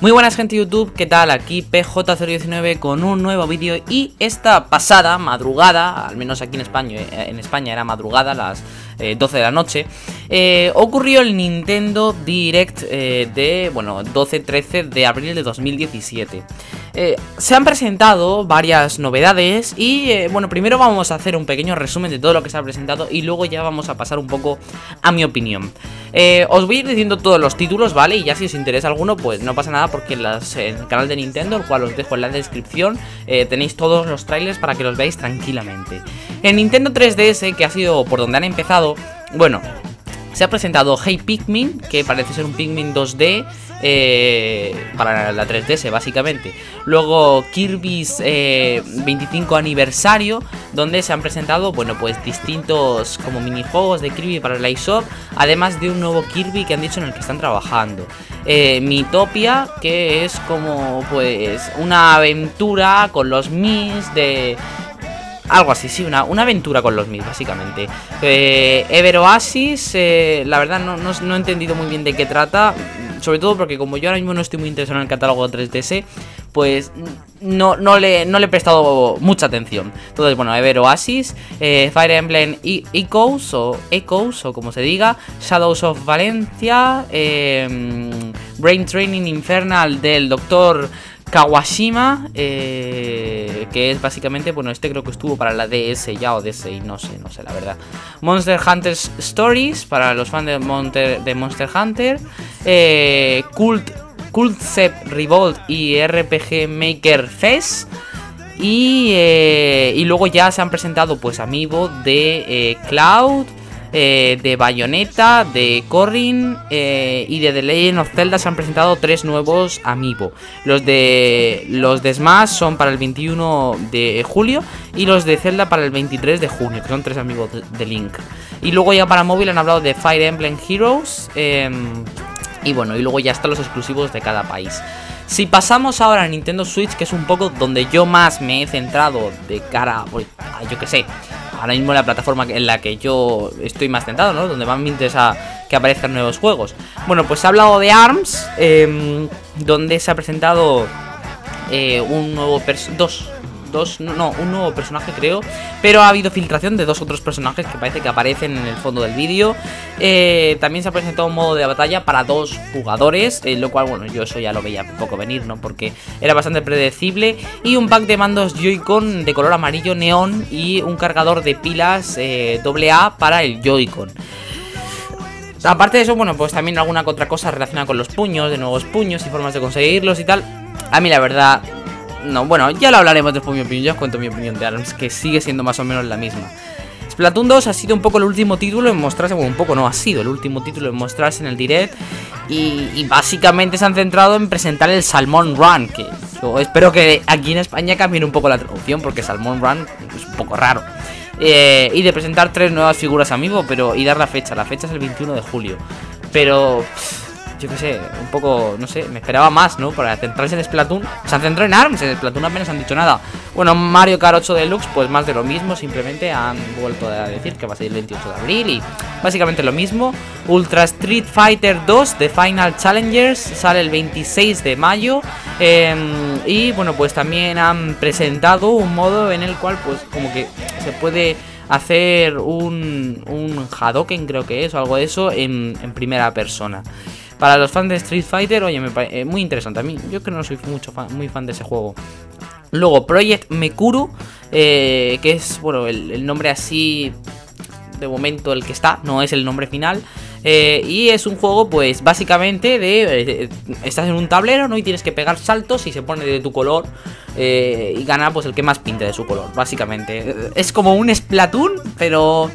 Muy buenas gente YouTube, ¿qué tal? Aquí PJ019 con un nuevo vídeo y esta pasada madrugada, al menos aquí en España, eh, en España era madrugada, las 12 eh, de la noche, eh, ocurrió el Nintendo Direct de, bueno, 12-13 de abril de 2017. Se han presentado varias novedades y, bueno, primero vamos a hacer un pequeño resumen de todo lo que se ha presentado y luego ya vamos a pasar un poco a mi opinión. os voy a ir diciendo todos los títulos, ¿vale? Y ya si os interesa alguno, pues no pasa nada porque en, el canal de Nintendo, el cual os dejo en la descripción, eh, tenéis todos los trailers para que los veáis tranquilamente. En Nintendo 3DS, que ha sido por donde han empezado, bueno, se ha presentado Hey Pikmin, que parece ser un Pikmin 2D eh, para la 3DS básicamente. Luego Kirby's 25 eh, aniversario, donde se han presentado, bueno, pues distintos como minijuegos de Kirby para la iShop, además de un nuevo Kirby que han dicho en el que están trabajando. Eh, Mitopia, que es como pues una aventura con los Mis de algo así, sí, una, una aventura con los Mis, básicamente. Eh, Ever Oasis, eh, la verdad no, no, he entendido muy bien de qué trata. Sobre todo porque como yo ahora mismo no estoy muy interesado en el catálogo 3DS, pues no, no, le, no le he prestado mucha atención. Entonces, bueno, Ever Oasis, eh, Fire Emblem e Echoes o Echoes o como se diga, Shadows of Valencia, Brain Training Infernal del Doctor Kawashima, eh, que es básicamente, bueno, este creo que estuvo para la DS ya o DSi, no sé, no sé, la verdad. Monster Hunter Stories, para los fans de, Monster Hunter. Eh, Cult, Cult Revolt y RPG Maker Fest. Y, eh, y luego ya se han presentado pues Amiibo de Cloud, eh, de Bayonetta, de Corrin eh, y de The Legend of Zelda se han presentado tres nuevos Amiibo. Los de los de Smash son para el 21 de julio y los de Zelda para el 23 de junio, que son tres amigos de, Link. Y luego ya para móvil han hablado de Fire Emblem Heroes em, y bueno, y luego ya están los exclusivos de cada país. Si pasamos ahora a Nintendo Switch, que es un poco donde yo más me he centrado de cara pues, a, yo que sé, ahora mismo la plataforma en la que yo estoy más tentado, ¿no? Donde más me interesa que aparezcan nuevos juegos. Bueno, pues se ha hablado de ARMS, em, donde se ha presentado eh, un nuevo dos dos, no, un nuevo personaje creo, pero ha habido filtración de dos otros personajes que parece que aparecen en el fondo del vídeo. Eh, también se ha presentado un modo de batalla para dos jugadores, eh, lo cual, bueno, yo eso ya lo veía poco venir, ¿no? Porque era bastante predecible. Y un pack de mandos Joy-Con de color amarillo neón y un cargador de pilas eh, AA para el Joy-Con. Aparte de eso, bueno, pues también alguna otra cosa relacionada con los puños, de nuevos puños y formas de conseguirlos y tal. A mí la verdad no, bueno, ya lo hablaremos después de mi opinión. Ya os cuento mi opinión de ARMS, que sigue siendo más o menos la misma. Splatoon 2 ha sido un poco el último título en mostrarse, bueno, un poco no ha sido el último título en mostrarse en el direct. Y, básicamente se han centrado en presentar el Salmon Run, que yo espero que aquí en España cambien un poco la traducción, porque Salmon Run es un poco raro. Eh, y de presentar tres nuevas figuras amigo, pero y dar la fecha. La fecha es el 21 de julio. Pero yo qué sé, un poco, no sé, me esperaba más, ¿no? Para centrarse en Splatoon. Se han centrado en ARMS, en Splatoon apenas han dicho nada. Bueno, Mario Kart 8 Deluxe, pues más de lo mismo, simplemente han vuelto a decir que va a salir el 28 de abril y básicamente lo mismo. Ultra Street Fighter 2 de Final Challengers sale el 26 de mayo. Em, y bueno, pues también han presentado un modo en el cual, pues como que se puede hacer un, un Hadoken, creo que es, o algo de eso, en primera persona. Para los fans de Street Fighter, oye, me parece eh, muy interesante. A mí, yo que no soy mucho muy fan de ese juego. Luego, Project Mekuru, eh, que es, bueno, el, nombre así de momento el que está, no es el nombre final. Eh, y es un juego, pues básicamente de. estás en un tablero, ¿no? Y tienes que pegar saltos y se pone de tu color. y gana, pues el que más pinte de su color, básicamente. Es como un Splatoon, pero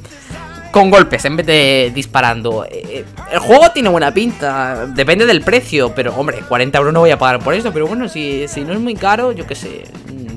con golpes en vez de disparando. Eh, el juego tiene buena pinta, depende del precio, pero hombre, 40 euros no voy a pagar por esto, pero bueno, si, si no es muy caro, yo qué sé,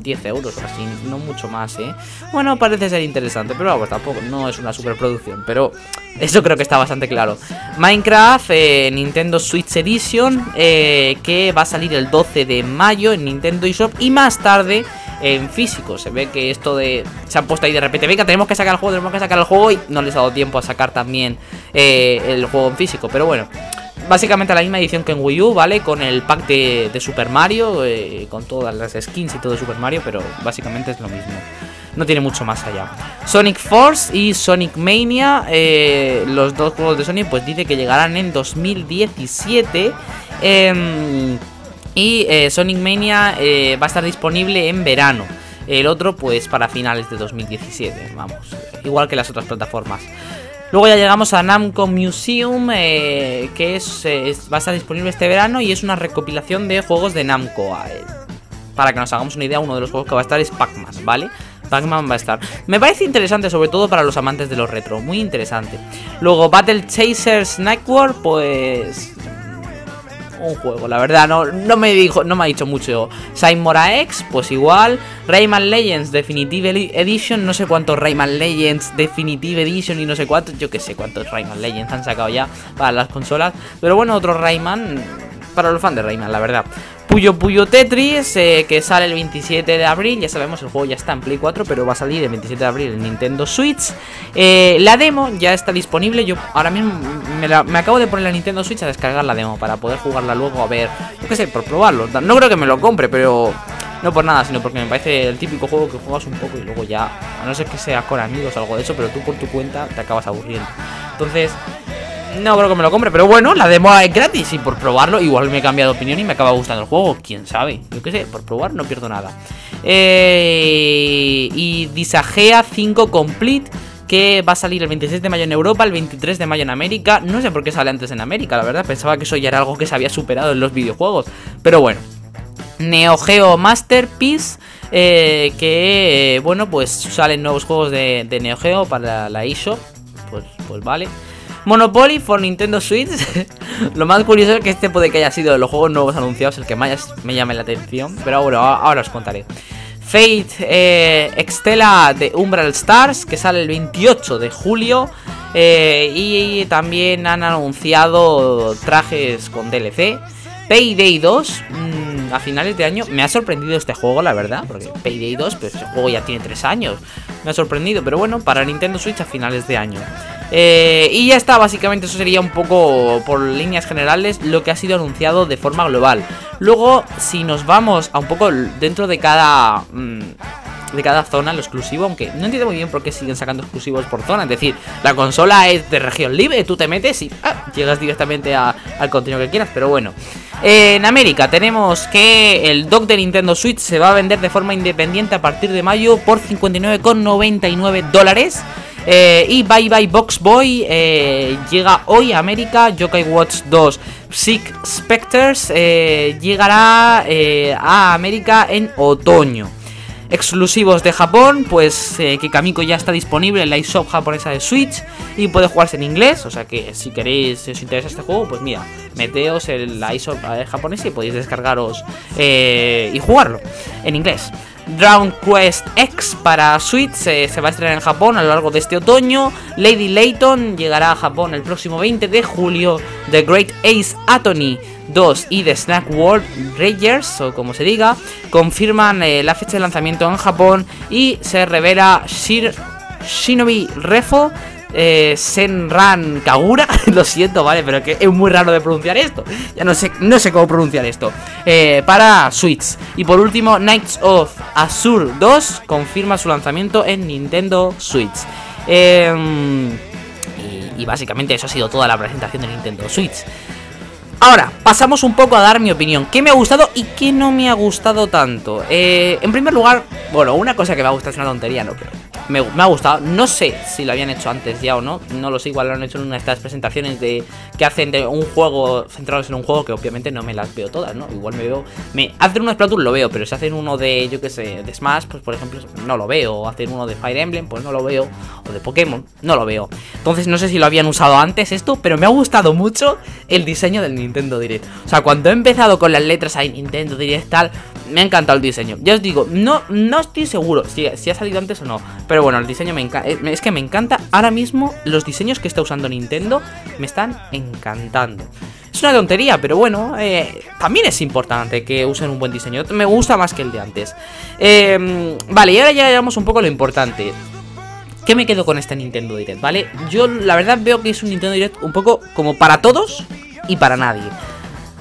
10 euros o así, no mucho más, ¿eh? Bueno, parece ser interesante, pero vamos, tampoco, no es una superproducción, pero eso creo que está bastante claro. Minecraft, eh, Nintendo Switch Edition, eh, que va a salir el 12 de mayo en Nintendo eShop y más tarde en físico. Se ve que esto de. Se han puesto ahí de repente, venga, tenemos que sacar el juego, tenemos que sacar el juego y no les ha dado tiempo a sacar también eh, el juego en físico. Pero bueno, básicamente la misma edición que en Wii U, ¿vale? Con el pack de, Super Mario, eh, con todas las skins y todo de Super Mario, pero básicamente es lo mismo. No tiene mucho más allá. Sonic Force y Sonic Mania, eh, los dos juegos de Sonic, pues dice que llegarán en 2017. Em, y eh, Sonic Mania va a estar disponible en verano. El otro, pues para finales de 2017, vamos. Igual que las otras plataformas. Luego ya llegamos a Namco Museum, eh, que eh, es, va a estar disponible este verano y es una recopilación de juegos de Namco. Eh, para que nos hagamos una idea, uno de los juegos que va a estar es Pac-Man, ¿vale? Pac-Man va a estar. Me parece interesante, sobre todo para los amantes de los retro, muy interesante. Luego Battle Chasers Nightwar, pues un juego, la verdad, no, no me dijo, no me ha dicho mucho. Saimora X, pues igual. Rayman Legends Definitive Edition, no sé cuántos Rayman Legends Definitive Edition y no sé cuántos, yo que sé cuántos Rayman Legends han sacado ya para las consolas. Pero bueno, otro Rayman para los fans de Rayman, la verdad. Puyo Puyo Tetris, eh, que sale el 27 de abril. Ya sabemos, el juego ya está en Play 4, pero va a salir el 27 de abril en Nintendo Switch. Eh, la demo ya está disponible. Yo ahora mismo me, acabo de poner la Nintendo Switch a descargar la demo para poder jugarla luego a ver. Yo qué sé, por probarlo. No creo que me lo compre, pero no por nada, sino porque me parece el típico juego que juegas un poco y luego ya, a no ser que sea con amigos o algo de eso, pero tú por tu cuenta te acabas aburriendo. Entonces, no creo que me lo compre, pero bueno, la demo es gratis y por probarlo igual me he cambiado de opinión y me acaba gustando el juego, quién sabe. Yo qué sé, por probar no pierdo nada. Eh, y Disagea 5 Complete que va a salir el 26 de mayo en Europa, el 23 de mayo en América. No sé por qué sale antes en América, la verdad. Pensaba que eso ya era algo que se había superado en los videojuegos. Pero bueno. Neo Geo Masterpiece. Eh, que, bueno, pues salen nuevos juegos de, de Neo Geo para la eShop. Pues, pues vale. Monopoly for Nintendo Switch. Lo más curioso es que este puede que haya sido de los juegos nuevos anunciados el que más me llame la atención. Pero bueno, ahora os contaré. Fate eh, Extella de Umbral Stars, que sale el 28 de julio. Eh, y también han anunciado trajes con DLC. Payday 2, mm, a finales de año. Me ha sorprendido este juego, la verdad. Porque Payday 2, pues el juego ya tiene 3 años. Me ha sorprendido, pero bueno, para Nintendo Switch a finales de año. Eh, y ya está, básicamente eso sería un poco por líneas generales lo que ha sido anunciado de forma global. Luego, si nos vamos a un poco dentro de cada... Mm, de cada zona lo exclusivo, aunque no entiendo muy bien por qué siguen sacando exclusivos por zona. Es decir, la consola es de región libre, tú te metes y ah, llegas directamente al contenido que quieras, pero bueno. en América tenemos que el dock de Nintendo Switch se va a vender de forma independiente a partir de mayo por 59,99 dólares. Eh, y Bye Bye Box Boy eh, llega hoy a América. Yokai Watch 2 Sick Specters eh, llegará a América en otoño. Exclusivos de Japón, pues que Kamiko ya está disponible en la eShop japonesa de Switch y puede jugarse en inglés, o sea que si queréis, si os interesa este juego, pues mira, meteos en la eShop japonesa y podéis descargaros y jugarlo en inglés. Drown Quest X para Switch se va a estrenar en Japón a lo largo de este otoño. Lady Layton llegará a Japón el próximo 20 de julio. The Great Ace Attorney 2 y The Snack World Rangers, o como se diga, confirman eh, la fecha de lanzamiento en Japón y se revela Shinobi Refo eh, Senran Kagura. Lo siento, vale, pero que es muy raro de pronunciar esto. Ya no sé, no sé cómo pronunciar esto. Eh, para Switch. Y por último, Knights of Azure 2 confirma su lanzamiento en Nintendo Switch. Em, y, básicamente eso ha sido toda la presentación de Nintendo Switch. Ahora, pasamos un poco a dar mi opinión. ¿Qué me ha gustado y qué no me ha gustado tanto? Eh, en primer lugar, bueno, una cosa que me ha gustado es una tontería, ¿no? Pero me, ha gustado. No sé si lo habían hecho antes ya o no. No lo sé, igual lo han hecho en una de estas presentaciones de que hacen de un juego, centrados en un juego que obviamente no me las veo todas, ¿no? Igual me veo. Me hacen uno de Splatoon, lo veo, pero si hacen uno de, yo qué sé, de Smash, pues por ejemplo, no lo veo. O hacen uno de Fire Emblem, pues no lo veo. O de Pokémon, no lo veo. Entonces no sé si lo habían usado antes esto, pero me ha gustado mucho el diseño del Nintendo Direct. O sea, cuando he empezado con las letras ahí, Nintendo Direct tal, me ha encantado el diseño. Ya os digo, no, no estoy seguro si, si ha salido antes o no. Pero bueno, el diseño me encanta. Eh, es que me encanta. Ahora mismo los diseños que está usando Nintendo me están encantando. Es una tontería, pero bueno, eh, también es importante que usen un buen diseño. Me gusta más que el de antes. Em, vale, y ahora ya llegamos un poco lo importante. ¿Qué me quedo con este Nintendo Direct? ¿Vale? Yo la verdad veo que es un Nintendo Direct un poco como para todos, y para nadie.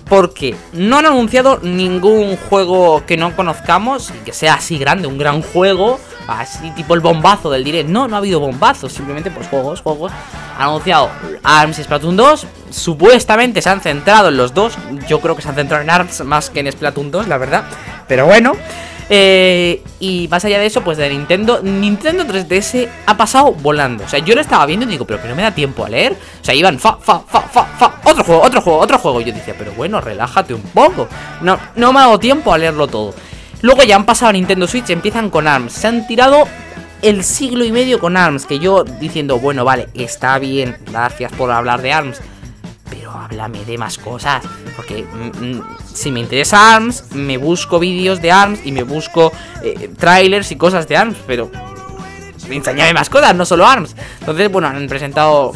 Porque no han anunciado ningún juego que no conozcamos y que sea así grande, un gran juego, así tipo el bombazo del direct. No, no ha habido bombazos, simplemente pues juegos, juegos. Han anunciado ARMS y Splatoon 2. Supuestamente se han centrado en los dos. Yo creo que se han centrado en ARMS más que en Splatoon 2, la verdad. Pero bueno. Eh, y más allá de eso, pues de Nintendo, Nintendo 3DS ha pasado volando. O sea, yo lo estaba viendo y digo, pero que no me da tiempo a leer. O sea, iban fa, fa, fa, fa, fa, otro juego, otro juego, otro juego. Y yo decía, pero bueno, relájate un poco. No, no me ha dado tiempo a leerlo todo. Luego ya han pasado a Nintendo Switch, empiezan con ARMS. Se han tirado el siglo y medio con ARMS. Que yo diciendo, bueno, vale, está bien, gracias por hablar de ARMS háblame de más cosas. Porque mm, mm, si me interesa ARMS, me busco vídeos de ARMS y me busco eh, trailers y cosas de ARMS, pero enseñame más cosas, no solo ARMS. Entonces, bueno, han presentado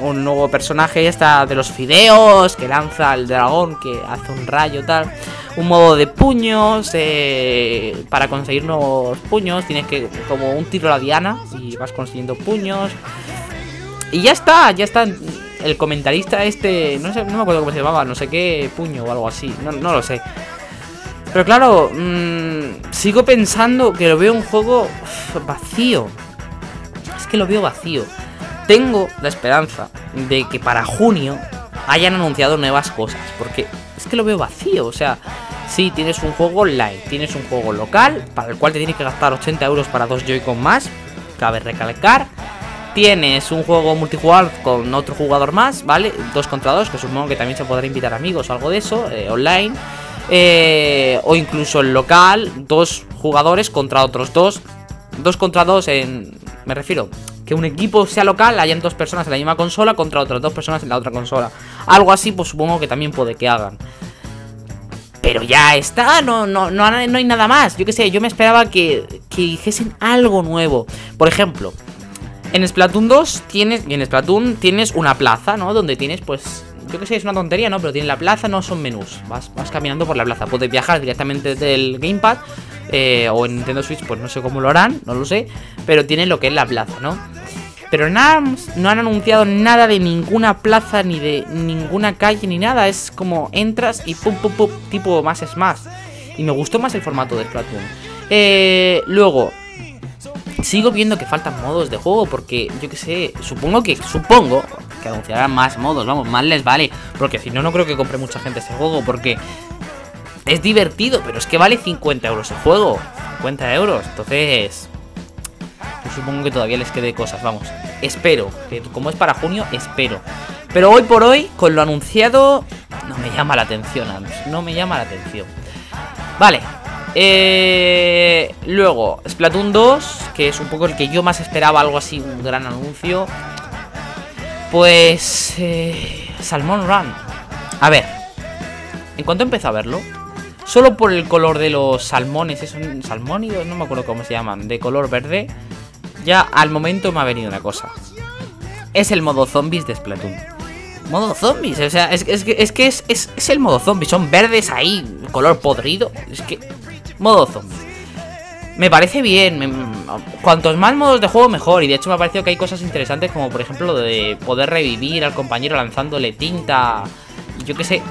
un nuevo personaje, esta de los fideos, que lanza el dragón, que hace un rayo tal. Un modo de puños, eh, para conseguir nuevos puños, tienes que, como un tiro a la diana, y vas consiguiendo puños. Y ya está, ya está el comentarista este, no sé, no me acuerdo cómo se llamaba, no sé qué puño o algo así, no, lo sé. Pero claro, mmm, sigo pensando que lo veo un juego vacío. Es que lo veo vacío. Tengo la esperanza de que para junio hayan anunciado nuevas cosas, porque es que lo veo vacío, o sea, sí, tienes un juego online, tienes un juego local, para el cual te tienes que gastar 80 euros para dos Joy-Con más, cabe recalcar, tienes un juego multijugador con otro jugador más, ¿vale? Dos contra dos, que supongo que también se podrá invitar amigos o algo de eso, eh, online. Eh, o incluso en local, dos jugadores contra otros dos. Dos contra dos en... Me refiero, que un equipo sea local, hayan dos personas en la misma consola contra otras dos personas en la otra consola. Algo así, pues supongo que también puede que hagan. Pero ya está, no, no, no, hay nada más. Yo qué sé, yo me esperaba que, que dijesen algo nuevo. Por ejemplo, en Splatoon 2 tienes, y en Splatoon tienes una plaza, ¿no? Donde tienes, pues, yo que sé, es una tontería, ¿no? Pero tiene la plaza, no son menús. Vas, vas caminando por la plaza. Puedes viajar directamente del Gamepad. Eh, o en Nintendo Switch, pues no sé cómo lo harán, no lo sé. Pero tiene lo que es la plaza, ¿no? Pero en ARMS no han anunciado nada de ninguna plaza, ni de ninguna calle, ni nada. Es como entras y pum, pum, pum, tipo más es más. Y me gustó más el formato de Splatoon. Eh, luego, Sigo viendo que faltan modos de juego porque, yo que sé, supongo que, supongo que anunciarán más modos, vamos, más les vale. Porque si no, no creo que compre mucha gente este juego porque es divertido, pero es que vale 50 euros el juego. 50 euros, entonces... Yo supongo que todavía les quede cosas, vamos. Espero, que como es para junio, espero. Pero hoy por hoy, con lo anunciado, no me llama la atención, no me llama la atención. Vale, eh, luego, Splatoon 2, que es un poco el que yo más esperaba, algo así, un gran anuncio. Pues... Eh, Salmon Run. A ver, en cuanto empecé a verlo, solo por el color de los salmones, es un salmónido, no me acuerdo cómo se llaman, de color verde, ya al momento me ha venido una cosa. Es el modo zombies de Splatoon. Modo zombies, o sea, es, es, es que es, es, el modo zombies, son verdes ahí, color podrido. Es que modo zombie. Me parece bien, cuantos más modos de juego mejor y de hecho me ha parecido que hay cosas interesantes como por ejemplo lo de poder revivir al compañero lanzándole tinta yo qué sé.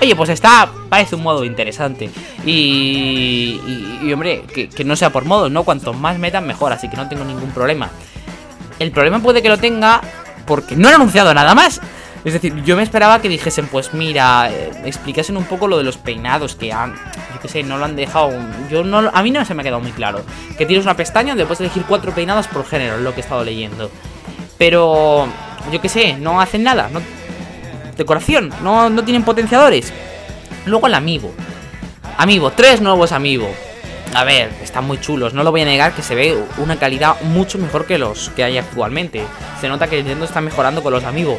Oye, pues está, parece un modo interesante y, y, hombre, que, que, no sea por modos, ¿no? Cuantos más metan mejor, así que no tengo ningún problema. El problema puede que lo tenga porque no han anunciado nada más. Es decir, yo me esperaba que dijesen, pues mira, eh, explicasen un poco lo de los peinados que han, qué sé, no lo han dejado. Yo no, a mí no se me ha quedado muy claro. Que tienes una pestaña donde puedes elegir cuatro peinados por género, es lo que he estado leyendo. Pero, yo qué sé, no hacen nada. Decoración, no, no tienen potenciadores. Luego el amiibo. Amiibo, tres nuevos amiibo. A ver, están muy chulos, no lo voy a negar que se ve una calidad mucho mejor que los que hay actualmente. Se nota que Nintendo está mejorando con los amigos.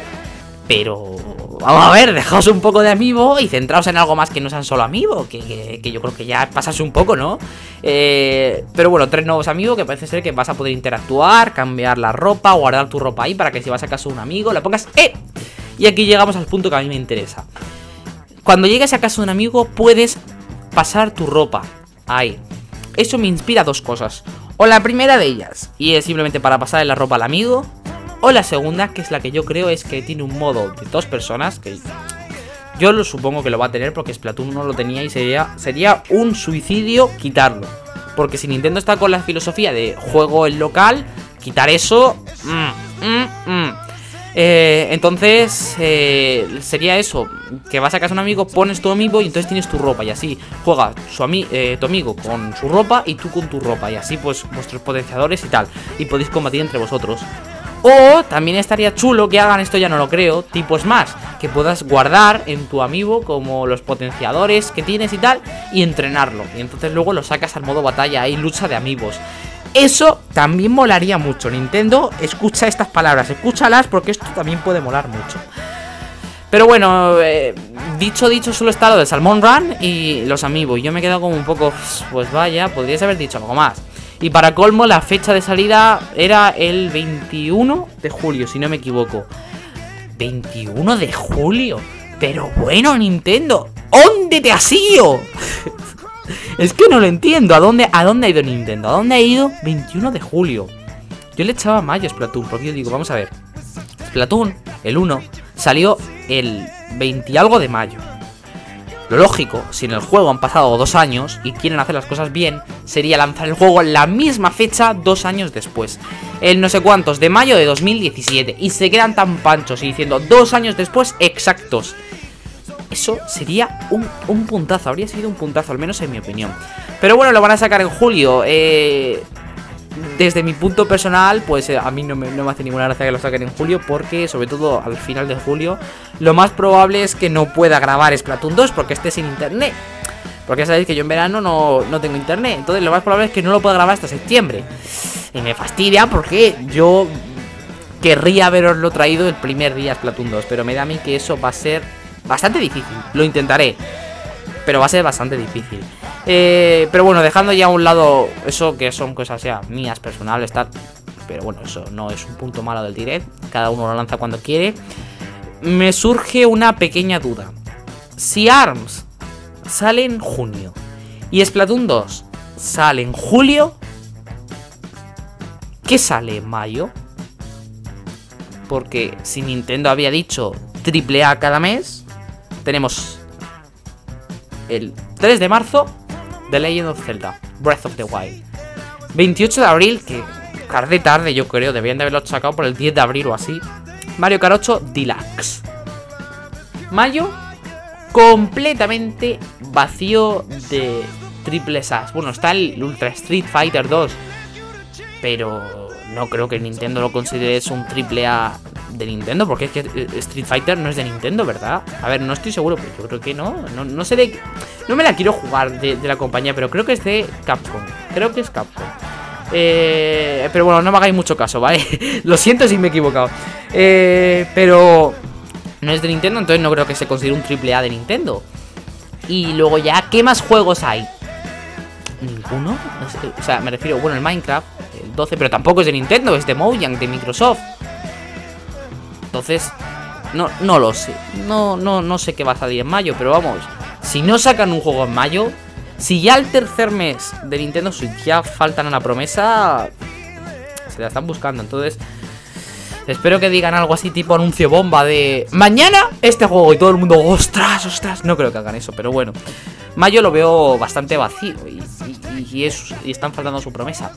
Pero vamos a ver, dejaos un poco de amiibo y centraos en algo más que no sean solo amiibo, que, yo creo que ya pasase un poco, ¿no? Eh, pero bueno, tres nuevos amigos que parece ser que vas a poder interactuar, cambiar la ropa, guardar tu ropa ahí para que si vas a casa de un amigo, la pongas... ¡Eh! Y aquí llegamos al punto que a mí me interesa. Cuando llegues a casa de un amigo puedes pasar tu ropa ahí. Eso me inspira dos cosas. O la primera de ellas, y es simplemente para pasarle la ropa al amigo, o la segunda, que es la que yo creo, es que tiene un modo de dos personas, que Yo lo supongo que lo va a tener porque Splatoon no lo tenía y sería, sería un suicidio quitarlo. Porque si Nintendo está con la filosofía de juego en local, quitar eso... Mm, mm, mm. Eh, entonces, eh, sería eso, que vas a casa de un amigo, pones tu amigo y entonces tienes tu ropa y así juega su eh, tu amigo con su ropa y tú con tu ropa y así pues vuestros potenciadores y tal y podéis combatir entre vosotros. O también estaría chulo que hagan esto, ya no lo creo, tipo Smash, que puedas guardar en tu amigo como los potenciadores que tienes y tal y entrenarlo. Y entonces luego lo sacas al modo batalla y lucha de amigos. Eso también molaría mucho. Nintendo, escucha estas palabras, escúchalas porque esto también puede molar mucho. Pero bueno, eh, dicho, dicho, solo está lo de Salmon Run y los amigos. Yo me he quedado como un poco, pues vaya, podrías haber dicho algo más. Y para colmo, la fecha de salida era el 21 de julio, si no me equivoco. 21 de julio. Pero bueno, Nintendo, ¿dónde te has ido? es que no lo entiendo. ¿A dónde, ¿A dónde ha ido Nintendo? ¿A dónde ha ido 21 de julio? Yo le echaba mayo a Splatoon, porque yo digo, vamos a ver. Splatoon, el 1, salió el 20 y algo de mayo. Lo lógico, si en el juego han pasado dos años y quieren hacer las cosas bien, sería lanzar el juego en la misma fecha dos años después. El no sé cuántos de mayo de 2017. Y se quedan tan panchos y diciendo dos años después exactos. Eso sería un, un puntazo, habría sido un puntazo, al menos en mi opinión. Pero bueno, lo van a sacar en julio. Eh, desde mi punto personal, pues eh, a mí no me, hace ninguna gracia que lo saquen en julio, porque sobre todo al final de julio, lo más probable es que no pueda grabar Splatoon 2 porque esté sin internet. Porque ya sabéis que yo en verano no, no tengo internet, entonces lo más probable es que no lo pueda grabar hasta septiembre. Y me fastidia porque yo querría haberoslo traído el primer día Splatoon 2, pero me da a mí que eso va a ser bastante difícil. Lo intentaré, pero va a ser bastante difícil. Eh, pero bueno, dejando ya a un lado eso que son cosas ya mías, personales. Pero bueno, eso no es un punto malo del direct. Cada uno lo lanza cuando quiere. Me surge una pequeña duda. Si ARMS sale en junio y Splatoon 2 sale en julio, ¿qué sale en mayo? Porque si Nintendo había dicho triple A cada mes, tenemos el 3 de marzo The Legend of Zelda, Breath of the Wild. 28 de abril, que tarde tarde yo creo, debían de haberlo sacado por el 10 de abril o así. Mario Kart 8 Deluxe. Mayo, completamente vacío de triple SAS. Bueno, está el Ultra Street Fighter 2, pero no creo que Nintendo lo considere un triple A de Nintendo, porque es que eh, Street Fighter no es de Nintendo, ¿verdad? A ver, no estoy seguro, pero yo creo que no. No, no sé de. No me la quiero jugar de, la compañía, pero creo que es de Capcom. Creo que es Capcom. Eh, pero bueno, no me hagáis mucho caso, ¿vale? Lo siento si me he equivocado. Eh, pero no es de Nintendo, entonces no creo que se considere un triple A de Nintendo. Y luego ya, ¿qué más juegos hay? ¿Ninguno? O sea, me refiero, bueno, el Minecraft, el 12, pero tampoco es de Nintendo, es de Mojang, de Microsoft. Entonces, no, no lo sé. No, no, no sé qué va a salir en mayo, pero vamos. Si no sacan un juego en mayo, si ya el tercer mes de Nintendo Switch ya faltan a la promesa, se la están buscando. Entonces, espero que digan algo así tipo anuncio bomba de mañana este juego y todo el mundo, ostras, ostras. No creo que hagan eso, pero bueno. Mayo lo veo bastante vacío y, y, y están faltando su promesa.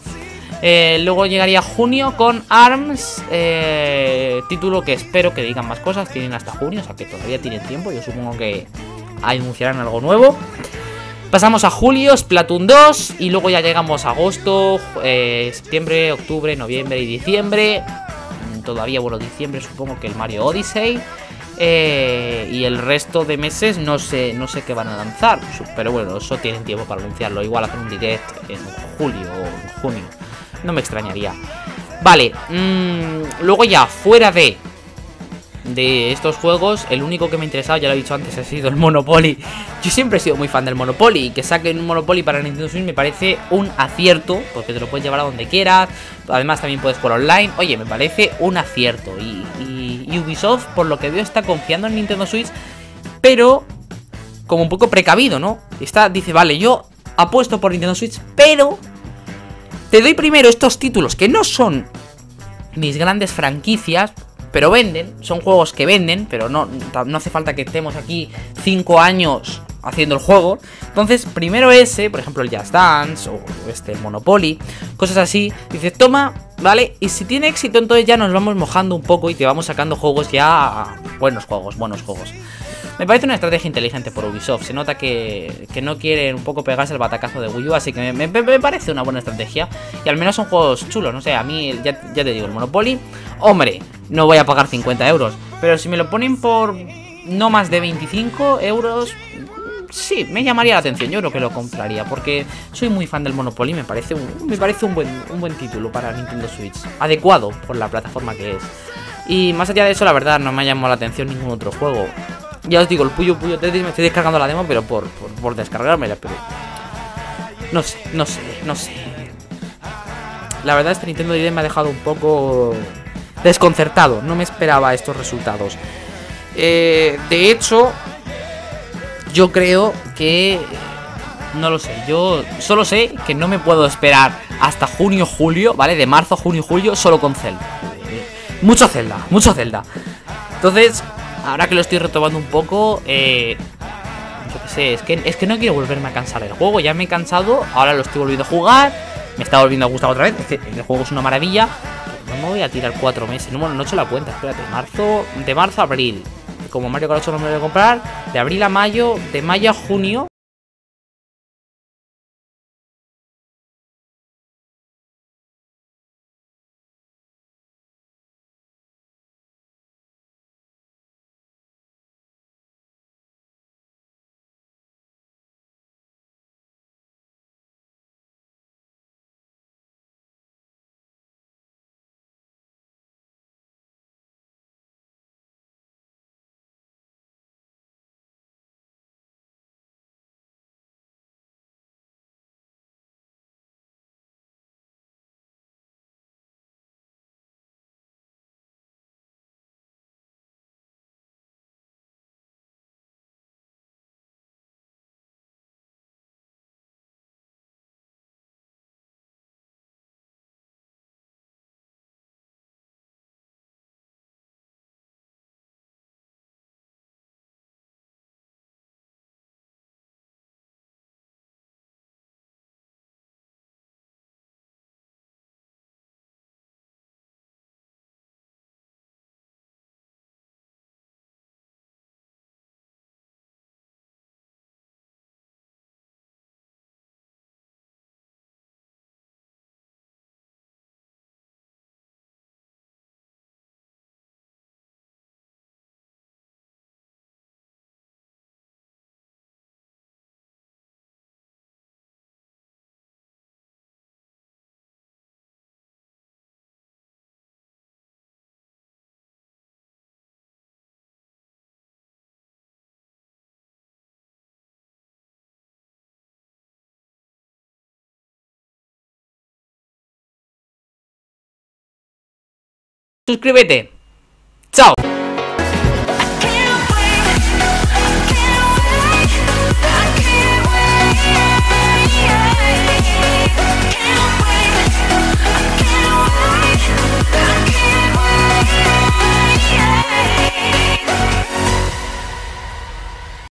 Eh, luego llegaría junio con ARMS, eh, título que espero que digan más cosas, tienen hasta junio, o sea que todavía tienen tiempo, yo supongo que anunciarán algo nuevo. Pasamos a julio, Splatoon 2, y luego ya llegamos a agosto, eh, septiembre, octubre, noviembre y diciembre. Mm, todavía, bueno, diciembre supongo que el Mario Odyssey. y el resto de meses no sé, no sé qué van a lanzar. Pero bueno, eso tienen tiempo para anunciarlo. Igual hacer un direct en julio o junio. No me extrañaría. Vale, mmm, luego ya, fuera de de estos juegos, el único que me ha interesado, ya lo he dicho antes, ha sido el Monopoly. Yo siempre he sido muy fan del Monopoly y que saquen un Monopoly para Nintendo Switch me parece un acierto, porque te lo puedes llevar a donde quieras. Además, también puedes jugar online. Oye, me parece un acierto. Y, y Ubisoft, por lo que veo, está confiando en Nintendo Switch, pero como un poco precavido, ¿no? Está, dice, vale, yo apuesto por Nintendo Switch, pero te doy primero estos títulos que no son mis grandes franquicias, pero venden, son juegos que venden, pero no, no hace falta que estemos aquí 5 años haciendo el juego. Entonces, primero ese, por ejemplo el Just Dance o este Monopoly, cosas así, dices, toma, ¿vale? Y si tiene éxito, entonces ya nos vamos mojando un poco y te vamos sacando juegos ya buenos juegos, buenos juegos. Me parece una estrategia inteligente por Ubisoft. Se nota que, que no quieren un poco pegarse el batacazo de Wii U, así que me, parece una buena estrategia. Y al menos son juegos chulos, no sé, a mí ya, ya te digo, el Monopoly, hombre, no voy a pagar 50 euros. Pero si me lo ponen por no más de 25 euros, sí, me llamaría la atención. Yo creo que lo compraría porque soy muy fan del Monopoly. Me parece un, me parece un buen, un buen título para Nintendo Switch. Adecuado por la plataforma que es. Y más allá de eso, la verdad, no me ha llamado la atención ningún otro juego. Ya os digo, el Puyo Puyo Tetris me estoy descargando la demo, pero por, por, por descargármela, pero... No sé, no sé, no sé. La verdad, este Nintendo Direct me ha dejado un poco desconcertado. No me esperaba estos resultados. Eh, de hecho, yo creo que... No lo sé, yo solo sé que no me puedo esperar hasta junio, julio, ¿vale? De marzo, junio, julio, solo con Zelda. Mucho Zelda, mucho Zelda. Entonces, ahora que lo estoy retomando un poco, eh, yo qué sé, es que, es que no quiero volverme a cansar del juego. Ya me he cansado, ahora lo estoy volviendo a jugar, me está volviendo a gustar otra vez. El juego es una maravilla. No me voy a tirar cuatro meses. No, bueno, no he hecho la cuenta, espérate. Marzo, de marzo a abril. Como Mario Kart 8 no me lo voy a comprar. De abril a mayo, de mayo a junio. Suscríbete. Chao.